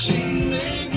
she made